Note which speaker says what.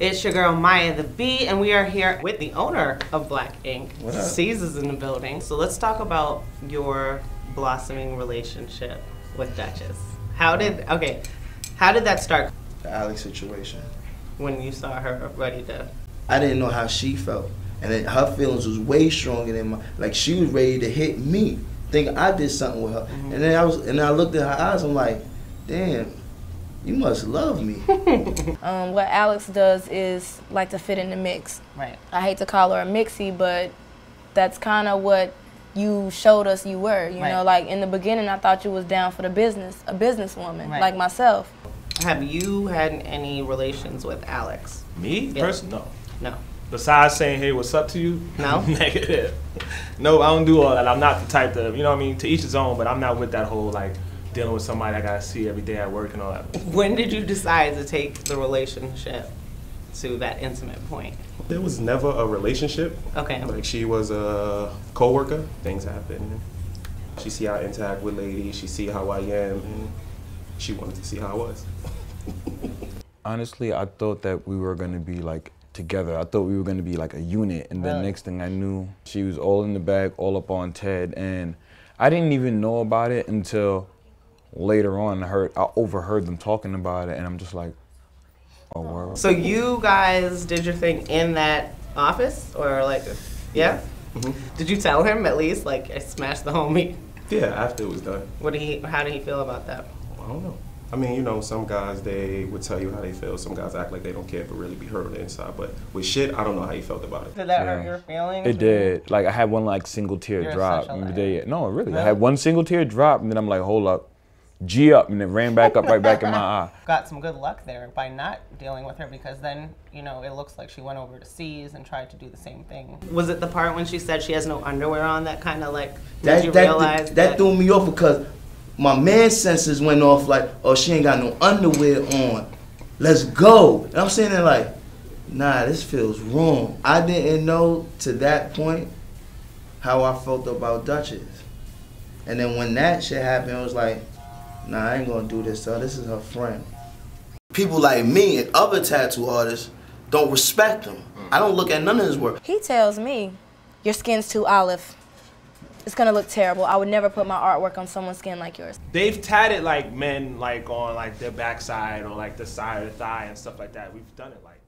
Speaker 1: It's your girl Maya the B, and we are here with the owner of Black Ink. Is in the building. So let's talk about your blossoming relationship with Dutchess. How did okay? How did that start
Speaker 2: The Alex situation.
Speaker 1: when you saw her ready to?
Speaker 2: I didn't know how she felt, and then her feelings was way stronger than my. Like she was ready to hit me, thinking I did something with her.
Speaker 1: Mm-hmm.
Speaker 2: And then I was, and I looked at her eyes. I'm like, damn, you must love me.
Speaker 3: Um, what Alex does is like to fit in the mix.
Speaker 1: Right.
Speaker 3: I hate to call her a mixie, but that's kind of what you showed us you were. You
Speaker 1: Right.
Speaker 3: know, like in the beginning, I thought you was down for the business, a businesswoman,
Speaker 1: Right.
Speaker 3: like myself.
Speaker 1: Have you had any relations with Alex?
Speaker 4: Me,
Speaker 1: Yeah.
Speaker 4: person, no.
Speaker 1: No.
Speaker 4: Besides saying, "Hey, what's up to you?"
Speaker 1: No?
Speaker 4: Negative. No, I don't do all that. I'm not the type to, you know what I mean? To each his own, but I'm not with that whole like dealing with somebody I gotta see every day at work and all that.
Speaker 1: When did you decide to take the relationship to that intimate point?
Speaker 5: There was never a relationship.
Speaker 1: Okay.
Speaker 5: Like she was a coworker. Things happen. She see how I interact with ladies. She see how I am, and she wanted to see how I was.
Speaker 6: Honestly, I thought that we were gonna be like together. I thought we were gonna be like a unit, and then
Speaker 1: Really?
Speaker 6: next thing I knew, she was all in the bag, all up on Ted, and I didn't even know about it until later on. I heard, I overheard them talking about it, and I'm just like, oh, word.
Speaker 1: So you guys did your thing in that office, or like, yeah? Mm-hmm. Mm-hmm. Did you tell him at least, like, I smashed the homie?
Speaker 5: Yeah, after it was done.
Speaker 1: What did he? How did he feel about that?
Speaker 5: I don't know. I mean, you know, some guys they would tell you how they feel. Some guys act like they don't care, but really be hurt on the inside. But with shit, I don't know how he felt about it.
Speaker 1: Did that hurt your feelings?
Speaker 6: It did. Like I had one like single tear
Speaker 1: You're
Speaker 6: drop.
Speaker 1: such a liar.
Speaker 6: no, really,
Speaker 1: Really?
Speaker 6: I had one single tear drop, and then I'm like, hold up, G up, and it ran back up right back in my eye.
Speaker 1: Got some good luck there by not dealing with her because then, you know, it looks like she went over to C's and tried to do the same thing. Was it the part when she said she has no underwear on that kind of like
Speaker 2: That
Speaker 1: made you
Speaker 2: that,
Speaker 1: realize
Speaker 2: that, that threw me off because my man senses went off like, oh, she ain't got no underwear on. Let's go. And I'm saying there like, nah, this feels wrong. I didn't know to that point how I felt about Dutchess. And then when that shit happened, it was like, nah, I ain't gonna do this to her. This is her friend. People like me and other tattoo artists don't respect him. I don't look at none of his work.
Speaker 3: He tells me, your skin's too olive. It's gonna look terrible. I would never put my artwork on someone's skin like yours.
Speaker 4: They've tatted like men like on like their backside or like the side of the thigh and stuff like that. We've done it like